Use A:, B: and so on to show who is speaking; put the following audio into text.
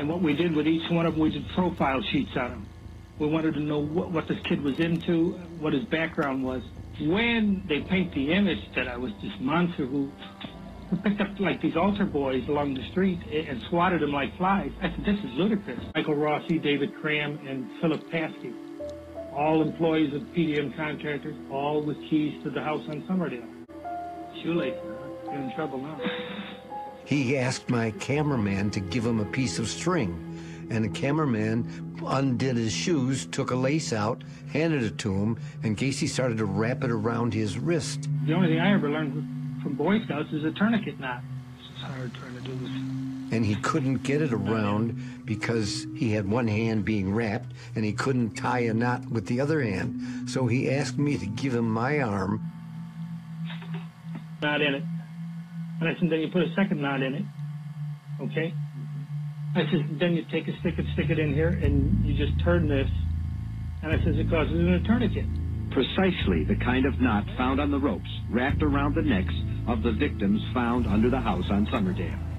A: And what we did with each one of them, we did profile sheets on them. We wanted to know what, what this kid was into, what his background was. When they paint the image that I was this monster who, who picked up like these altar boys along the street and swatted them like flies, I said, this is ludicrous. Michael Rossi, David Cram, and Philip Paskey, all employees of PDM contractors, all with keys to the house on Summerdale. Shoelace, huh? You're in trouble now.
B: He asked my cameraman to give him a piece of string. And the cameraman undid his shoes, took a lace out, handed it to him, and Gacy started to wrap it around his wrist.
A: The only thing I ever learned from Boy Scouts is a tourniquet knot. It's hard trying to do this.
B: And he couldn't get it around because he had one hand being wrapped and he couldn't tie a knot with the other hand. So he asked me to give him my arm.
A: Not in it. And I said, then you put a second knot in it. Okay? I said, then you take a stick and stick it in here and you just turn this. And I says, it causes an tourniquet.
C: Precisely the kind of knot found on the ropes wrapped around the necks of the victims found under the house on Summerdale.